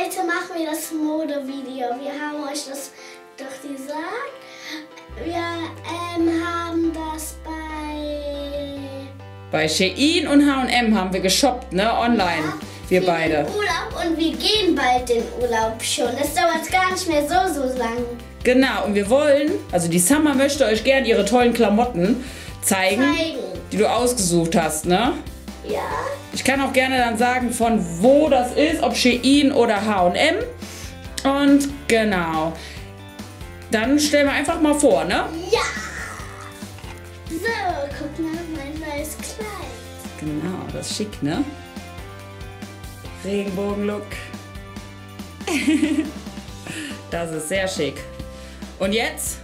heute machen wir das Modevideo. Wir haben euch das doch gesagt. Wir ähm, haben das bei... Bei Shein und H&M haben wir geshoppt, ne? Online. Wir für beide. Urlaub und wir gehen bald in Urlaub schon. Es dauert gar nicht mehr so, so lang. Genau, und wir wollen, also die Summer möchte euch gerne ihre tollen Klamotten zeigen, Zeigen. die du ausgesucht hast, ne? Ja. Ich kann auch gerne dann sagen, von wo das ist, ob Shein oder H&M. Und genau. Dann stellen wir einfach mal vor, ne? Ja. So, guck mal, mein neues Kleid. Genau, das ist schick, ne? Regenbogenlook. das ist sehr schick. Und jetzt?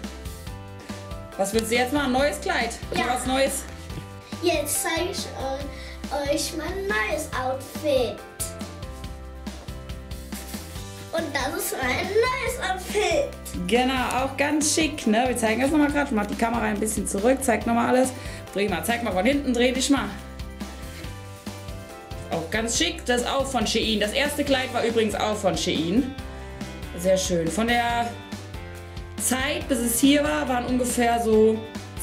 Was willst du jetzt machen? Neues Kleid? Ja. was Neues? Jetzt zeige ich eu- euch mein neues Outfit. Und das ist mein neues Outfit. Genau, auch ganz schick, ne? Wir zeigen das nochmal gerade. Mach die Kamera ein bisschen zurück, zeig nochmal alles. Prima, zeig mal von hinten, dreh dich mal. Auch ganz schick, das ist auch von Shein. Das erste Kleid war übrigens auch von Shein. Sehr schön. Von der Zeit, bis es hier war, waren ungefähr so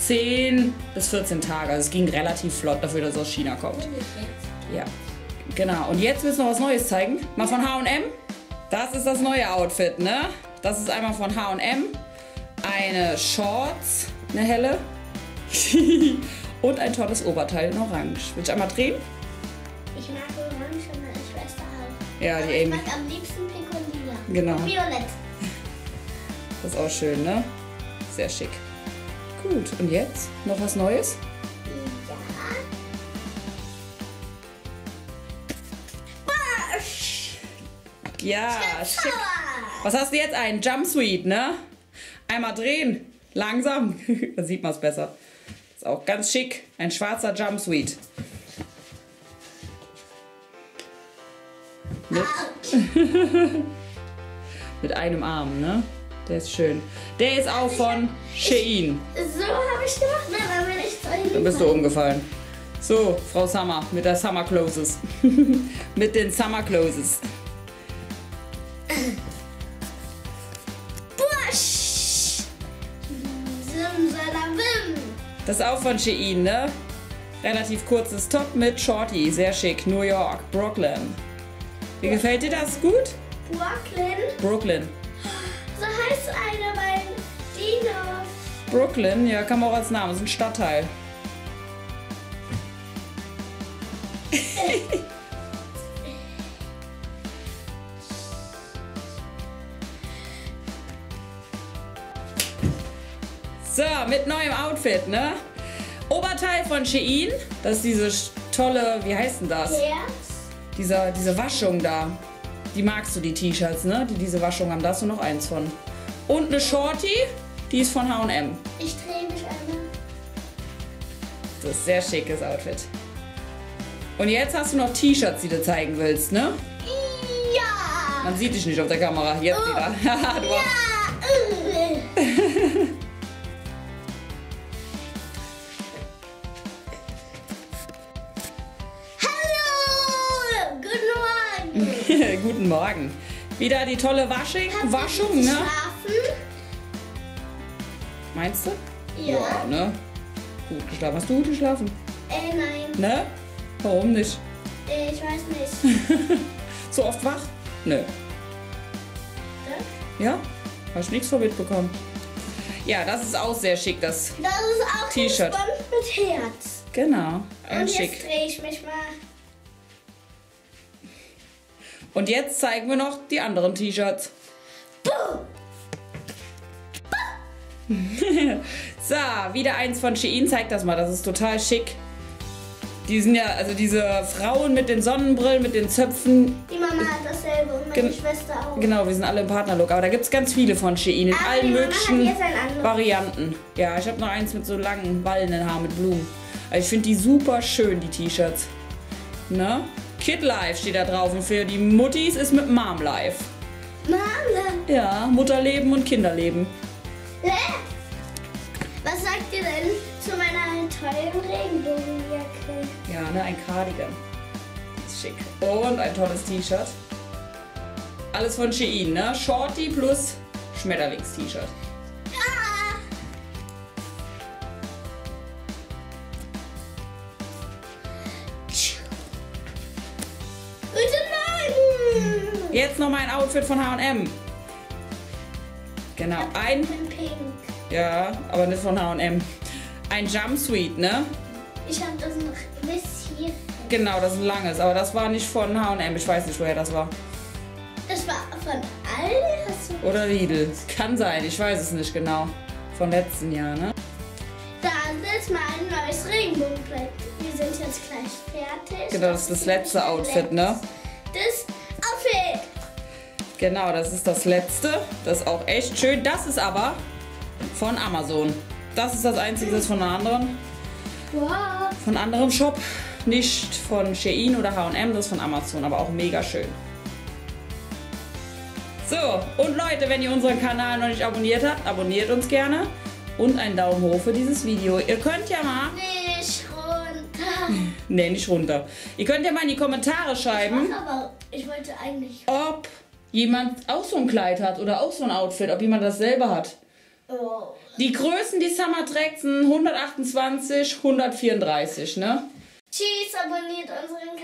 10 bis 14 Tage. Also es ging relativ flott dafür, dass es aus China kommt. Ja, genau. Und jetzt willst du noch was Neues zeigen? Mal von H&M? Das ist das neue Outfit, ne? Das ist einmal von H&M. Eine Shorts, eine helle. Und ein tolles Oberteil in Orange. Willst du einmal drehen? Ich mag Orange und meine Schwester auch. Ja, die ich Amy. mag am liebsten Pink und Lila. Genau. Und Violett. Das ist auch schön, ne? Sehr schick. Gut, und jetzt noch was Neues? Ja. Ja, schick. Was hast du jetzt? Ein Jumpsuit, ne? Einmal drehen. Langsam. da sieht man es besser. Ist auch ganz schick. Ein schwarzer Jumpsuit. Mit, mit einem Arm, ne? Der ist schön. Der ist auch von Shein. So habe ich gemacht. Na, dann bin ich Da bist du umgefallen. So, Frau Summer mit der Summer Closes. mit den Summer Closes. Busch. Simsalabim. Das ist auch von Shein, ne? Relativ kurzes Top mit Shorty. Sehr schick. New York, Brooklyn. Wie gefällt dir das? Gut? Brooklyn. Brooklyn. So heißt einer bei Dinos. Brooklyn, ja, kann man auch als Name. Das ist ein Stadtteil. so, mit neuem Outfit, ne? Oberteil von Shein. Das ist diese tolle, wie heißt denn das? Herz. Dieser, diese Waschung da. Die magst du, die T-Shirts, ne? Die diese Waschung haben. Da hast du noch eins von. Und eine Shorty, die ist von H&M. Ich drehe mich einmal. Das ist ein sehr schickes Outfit. Und jetzt hast du noch T-Shirts, die du zeigen willst, ne? Ja. Man sieht dich nicht auf der Kamera. Jetzt wieder. Du hast- Ja. Guten Morgen. Wieder die tolle Wasching, Waschung, ne? Schlafen? Meinst du? Ja. ne? Gut geschlafen. Hast du gut geschlafen? Äh, nein. Ne? Warum nicht? Äh, ich weiß nicht. So oft wach? Nö. Ja? Hast nichts von mitbekommen? Ja, das ist auch sehr schick, das. Das ist auch T-Shirt. mit Herz. Genau. Und schick. jetzt drehe ich mich mal. Und jetzt zeigen wir noch die anderen T-Shirts. So, wieder eins von Shein. Zeig das mal, das ist total schick. Die sind ja, also diese Frauen mit den Sonnenbrillen, mit den Zöpfen. Die Mama hat dasselbe und meine Gen- Schwester auch. Genau, wir sind alle im Partnerlook. Aber da gibt es ganz viele von Shein in Aber allen die Mama möglichen. Varianten. Ja, ich habe noch eins mit so langen wallenden Haaren mit Blumen. Also ich finde die super schön, die T-Shirts. Ne? Kid Life steht da drauf und für die Muttis ist mit Mom Life. Mama. Ja, Mutterleben und Kinderleben. Hä? Was sagt ihr denn zu meiner tollen Regenbogenjacke? Ja, ne, ein Cardigan. Ist schick. Und ein tolles T-Shirt. Alles von Shein, ne? Shorty plus Schmetterlings-T-Shirt. Jetzt noch mein Outfit von H&M. Genau, ein, In Pink. ja, aber nicht von H&M. Ein Jumpsuit, ne? Ich habe das noch bis hier. Genau, das ist ein langes, aber das war nicht von H&M. Ich weiß nicht, woher das war. Das war von Aldi. Oder Lidl. Kann sein, ich weiß es nicht genau. Von letzten Jahr, ne? Da ist mal ein neues Regenbogenkleid. Wir sind jetzt gleich fertig. Genau, das ist das letzte Outfit, ne? Das Outfit. Genau, das ist das letzte. Das ist auch echt schön. Das ist aber von Amazon. Das ist das einzige, das ist von einer anderen, von anderem Shop. Nicht von Shein oder H&M, das ist von Amazon, aber auch mega schön. So, und Leute, wenn ihr unseren Kanal noch nicht abonniert habt, abonniert uns gerne. Und einen Daumen hoch für dieses Video. Ihr könnt ja mal, Nicht runter. nee, nicht runter. Ihr könnt ja mal in die Kommentare schreiben. Was aber, ich wollte eigentlich. ob jemand auch so ein Kleid hat oder auch so ein Outfit, ob jemand dasselbe hat. Oh. Die Größen, die Summer trägt, sind 128, 134, ne? Tschüss, abonniert unseren